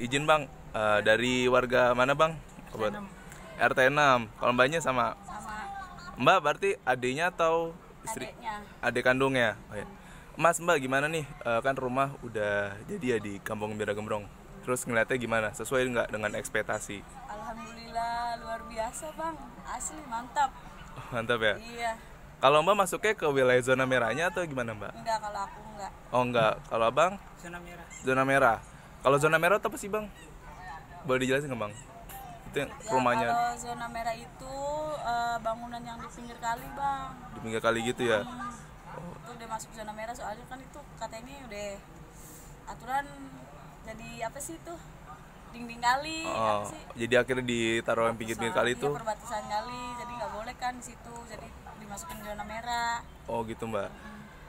izin bang eh, dari warga mana bang? Buat RT 6. Kalau mbaknya sama sama Mbak berarti adiknya atau istri? adiknya Adik kandungnya. Oh, iya. Mas Mbak gimana nih? Eh, kan rumah udah jadi ya di Kampung Gembira Gembrong. Terus ngeliatnya gimana? Sesuai nggak dengan ekspektasi? alhamdulillah luar biasa bang asli mantap Oh, mantap ya. iya Kalau Mbak masuknya ke wilayah zona merahnya atau gimana Mbak? enggak kalau aku enggak Oh enggak. Kalau Abang zona merah zona merah. Kalau zona merah itu apa sih Bang? Boleh dijelasin nggak Bang? Itu yang Ya, rumahnya kalau zona merah itu eh, bangunan yang di pinggir kali bang di pinggir kali gitu ya. Hmm, itu udah masuk zona merah soalnya kan itu katanya udah aturan jadi apa sih itu dinding kali Oh, apa sih jadi akhirnya ditaruh yang pinggir-pinggir kali Iya, itu. perbatasan kali jadi nggak boleh kan di situ jadi dimasukin zona merah Oh gitu Mbak.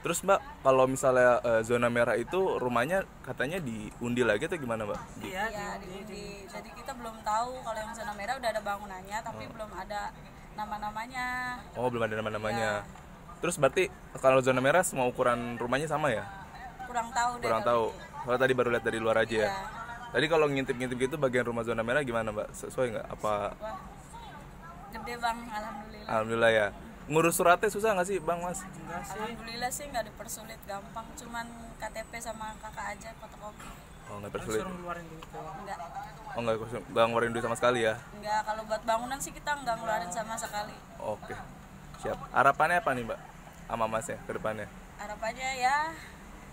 Terus Mbak, kalau misalnya eh, zona merah itu rumahnya katanya diundi lagi atau gimana Mbak? Di- iya ya di, di, diundi jadi kita belum tahu kalau yang zona merah udah ada bangunannya tapi belum ada nama-namanya Oh belum ada nama-namanya. Iya. Terus berarti kalau zona merah semua ukuran rumahnya sama ya? kurang tahu deh Kurang tahu. Kalau tadi baru lihat dari luar aja ya. Iya. Tadi kalau ngintip-ngintip gitu bagian rumah zona merah gimana Mbak? Sesuai nggak? Apa gede bang alhamdulillah Alhamdulillah ya. Ngurus suratnya susah nggak sih Bang Mas? enggak sih alhamdulillah sih nggak dipersulit gampang cuman KTP sama kakak aja fotokopi Oh nggak persulit. suruh ngeluarin duit enggak Oh nggak nggak ngeluarin duit sama sekali ya? enggak kalau buat bangunan sih kita nggak ngeluarin sama sekali Oke. Siap. Harapannya apa nih Mbak? Sama Masnya ke depannya? harapannya ya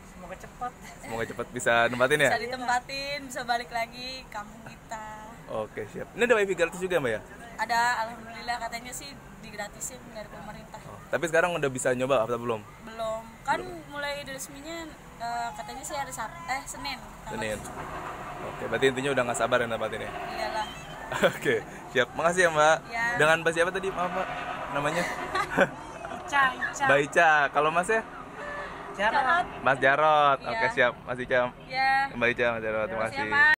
semoga cepat Semoga cepat bisa nempatin ya? bisa ditempatin bisa balik lagi kampung kita Oke siap. Ini ada wifi gratis juga Mbak ya? ada alhamdulillah katanya sih digratisin dari pemerintah Oh, Tapi sekarang udah bisa nyoba apa belum? belum kan mulai resminya eh, katanya sih hari Sab eh Senin Senin. 7. Oke, berarti intinya udah nggak sabar ya nempatin ya? iyalah Oke, siap. Makasih ya Mbak. Ya. Dengan Mbak siapa tadi? Maaf Mbak. Namanya? Ica Ica Mbak Ica. Kalau Mas ya? jarang Mas Jarot. Iya. Oke, siap. Mas Ica. ya Mbak Ica, Mas Jarot. Terima ya, kasih. Mas.